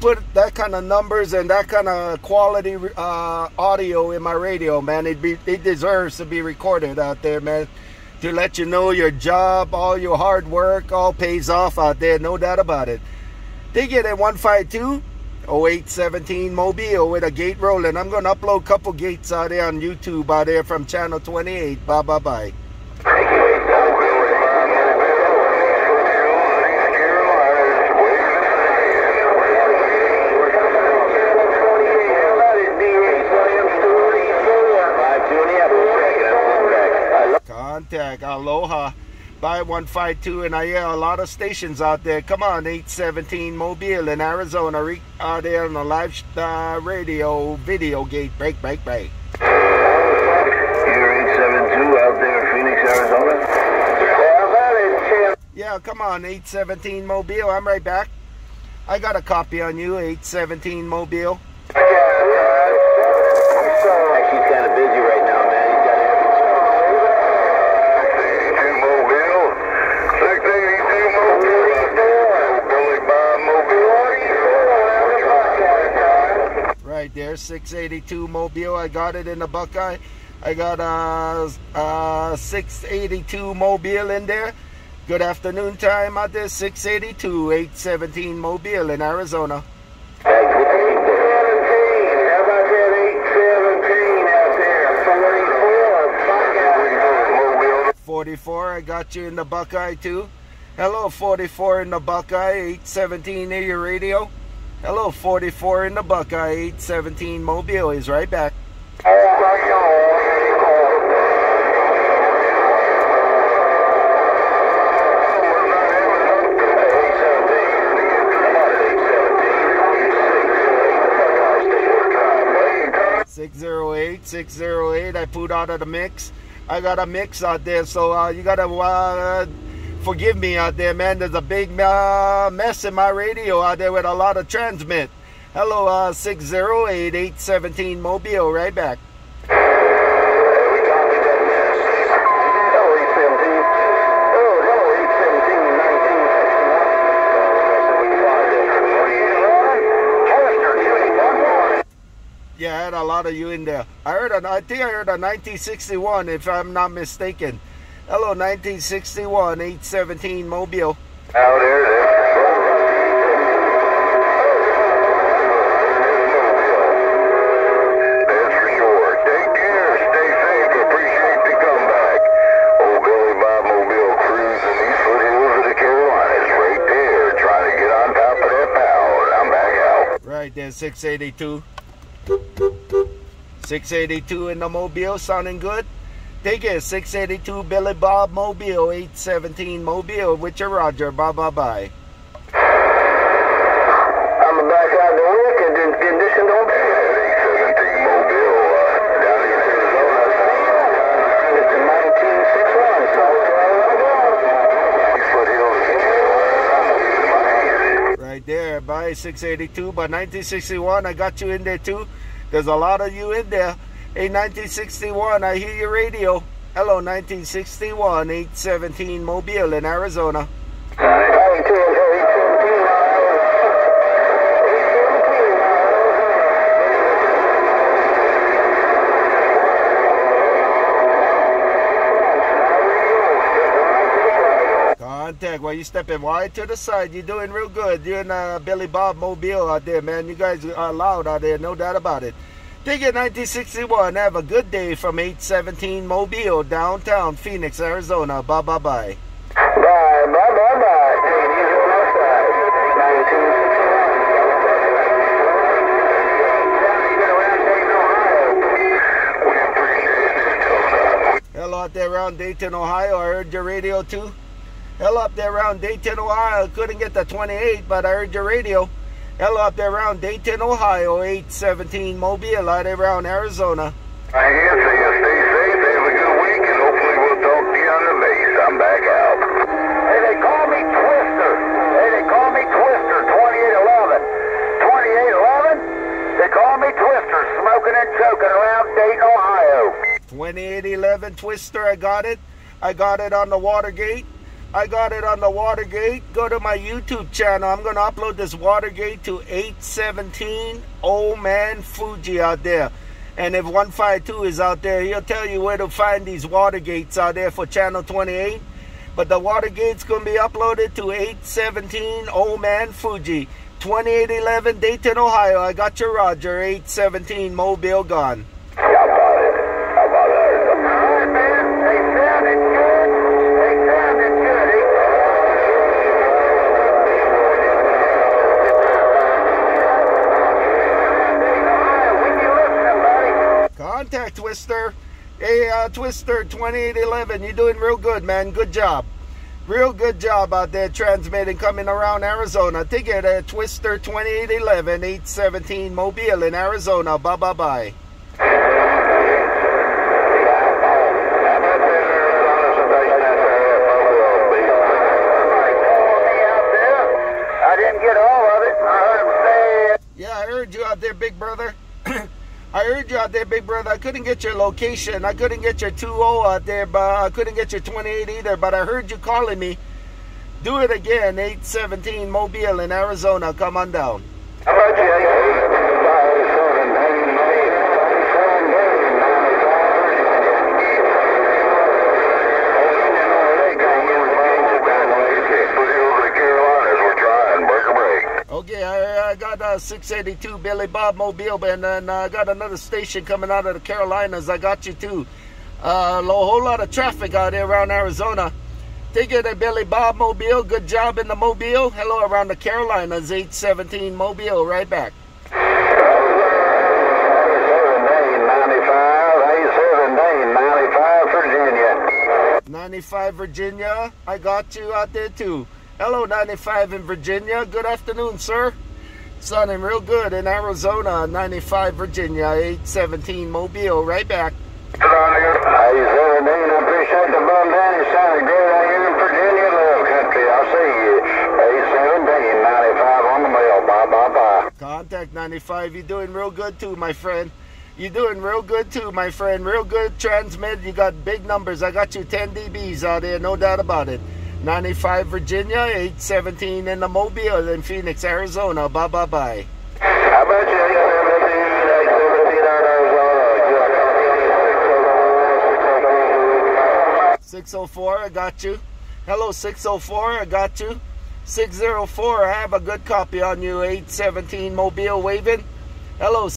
put that kind of numbers and that kind of quality uh, audio in my radio, man, it be it deserves to be recorded out there, man. To let you know your job, all your hard work, all pays off out there, no doubt about it. They get at 152 0817 Mobile with a gate rolling. I'm going to upload a couple gates out there on YouTube out there from channel 28. Bye bye bye. Aloha by 152 and I hear a lot of stations out there. Come on, 817 Mobile in Arizona out there on the live uh, radio video gate. Break, break, break. Here 872 out there, Phoenix, Arizona. Yeah, come on, 817 Mobile. I'm right back. I got a copy on you, 817 Mobile. Actually, Mobile. There, 682 Mobile. I got it in the Buckeye. I got a, uh 682 Mobile in there. Good afternoon time out there, 682, 817 Mobile in Arizona. Hey, 817. How about 817 out there? 44. I got you in the Buckeye too. Hello, 44 in the Buckeye, 817 in your radio. Hello, 44 in the Buckeye, 817 Mobile is right back. Six zero eight, six zero eight. I put out of the mix. I got a mix out there, so uh, you gotta uh, forgive me out there, man. There's a big uh, mess in my radio out there with a lot of transmit. Hello, uh, 608 817 Mobile, right back. Yeah, I had a lot of you in there. I heard, a, I think I heard a 1961, if I'm not mistaken. Hello, 1961 817 Mobile. Out there, That's for sure. Take care, stay safe, appreciate the comeback. Old Billy Bob Mobile cruising these foothills of the Carolinas, right there, trying to get on top of that power. I'm back out. Right there, 682. 682 in the Mobile, sounding good. Take it, 682 Billy Bob Mobile, 817 Mobile with your Roger. Bye bye bye. I'm back out the week and the condition don't be. 817 Mobile, down in Arizona. It's a 1961, so these foothills of the Carolinas. Right there, by 682. By 1961, I got you in there too. There's a lot of you in there. Hey, 1961, I hear your radio. Hello, 1961, 817 Mobile in Arizona. Contact. While you stepping wide to the side, you're doing real good. You're in uh, Billy Bob Mobile out there, man. You guys are loud out there, no doubt about it. Dig it 1961. Have a good day from 817 Mobile, downtown Phoenix, Arizona. Bye bye bye. Bye, bye, bye, bye. Taking easy on our side. 1961. Hello out there around Dayton, Ohio. I heard your radio too. Hello up there around Dayton, Ohio. Couldn't get the 28, but I heard your radio. Hello up there around Dayton, Ohio. 817 Mobile out there around Arizona. I hear so you stay safe, have a good week, and hopefully we'll talk to you on the base. I'm back out. Hey, they call me Twister. Hey, they call me Twister, 2811. 2811? They call me Twister, smoking and choking around Dayton, Ohio. 2811 Twister, I got it. I got it on the Watergate. I got it on the Watergate. Go to my YouTube channel. I'm going to upload this Watergate to 817 Old Man Fuji out there. And if 152 is out there, he'll tell you where to find these Watergates out there for channel 28. But the Watergate's going to be uploaded to 817 Old Man Fuji. 2811 Dayton, Ohio. I got your Roger. 817 Mobile gone. Hey, uh, Twister 2811, you're doing real good, man. Good job. Real good job out there transmitting coming around Arizona. Take it at Twister 2811, 817 Mobile in Arizona. Bye bye bye out there, big brother. I couldn't get your location. I couldn't get your 2 out there, but I couldn't get your 28 either. But I heard you calling me. Do it again, 817 Mobile in Arizona. Come on down you? Okay, I, I got uh, 682 Billy Bob Mobile, and then I got another station coming out of the Carolinas. I got you too. Uh, a whole lot of traffic out there around Arizona. Take it to Billy Bob Mobile. Good job in the Mobile. Hello around the Carolinas, 817 Mobile. Right back. 95 Virginia. I got you out there too. Hello, 95 in Virginia. Good afternoon, sir. Sounding real good in Arizona, 95 Virginia, 817 Mobile. Right back. Hey, 17, I appreciate the bum down. You sounded great out here in Virginia, love country. I'll see you. Hey, 17, 95 on the mail. Bye, bye, bye. Contact 95. You're doing real good too, my friend. You're doing real good too, my friend. Real good transmit. You got big numbers. I got you 10 dBs out there, no doubt about it. 95 Virginia, 817 in the Mobile in Phoenix, Arizona. Bye bye bye. How about you? 817, 817 out Arizona. 604, I got you. Hello, 604, I got you. 604, I have a good copy on you. 817 Mobile waving. Hello.